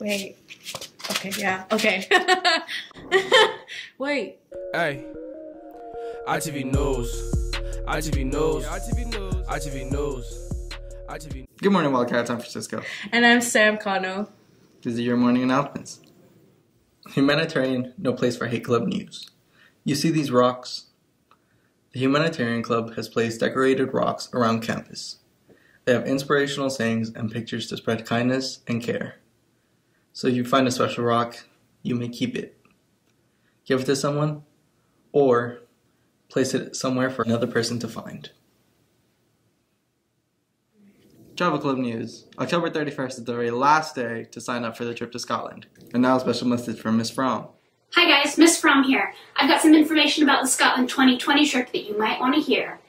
Wait. Okay, yeah. Okay. Wait. Hey. ITV News. ITV News. ITV News. ITV News. ITV Good morning, Wildcat San Francisco. And I'm Sam Kano. This is your morning announcements. Humanitarian No Place for Hate Club news. You see these rocks? The Humanitarian Club has placed decorated rocks around campus. They have inspirational sayings and pictures to spread kindness and care. So if you find a special rock, you may keep it. Give it to someone, or place it somewhere for another person to find. Travel Club News. October 31st is the very last day to sign up for the trip to Scotland. And now a special message from Miss Fromm. Hi guys, Miss Fromm here. I've got some information about the Scotland 2020 trip that you might want to hear.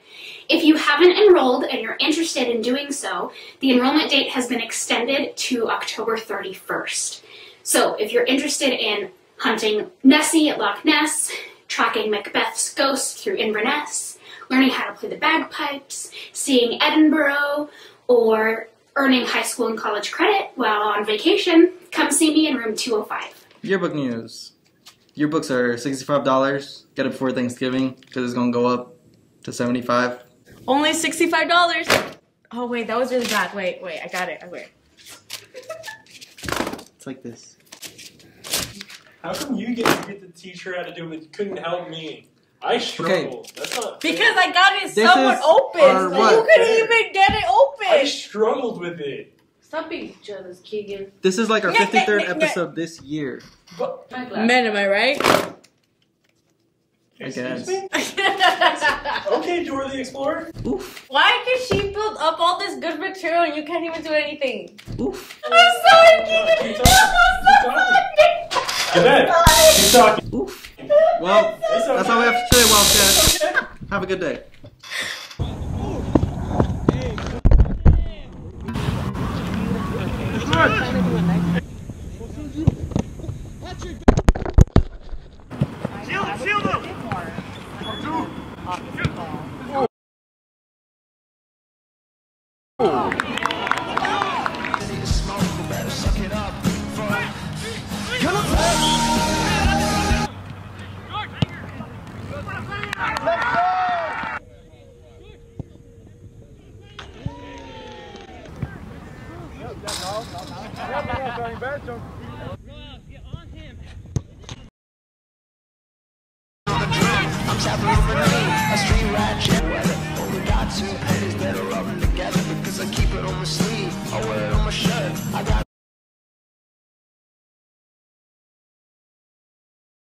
If you haven't enrolled and you're interested in doing so, the enrollment date has been extended to October 31st. So if you're interested in hunting Nessie at Loch Ness, tracking Macbeth's ghost through Inverness, learning how to play the bagpipes, seeing Edinburgh, or earning high school and college credit while on vacation, come see me in room 205. Yearbook News. Yearbooks are $65. Get it before Thanksgiving because it's going to go up to 75 Only $65. Oh, wait, that was really bad. Wait, wait, I got it. I wait. It's like this. How come you get to get to teach her how to do it, but you couldn't help me? I struggled. That's not fair. Because I got it This somewhat is open. our you couldn't even get it open. I struggled with it. Stop being jealous, Keegan. This is like our Yeah, yeah, 53rd yeah, yeah. episode this year. But Men, am I right? I excuse me. Okay, Dora the Explorer. Oof. Why can she build up all this good material and you can't even do anything? Oof. I'm uh, sorry, No, Keegan. keep talking. Keep talking. Go ahead. Keep talking. Oof. Well, It's okay. that's all we have to say, Wildcat. Okay. Have a good day. I'm tapping over me, a street rat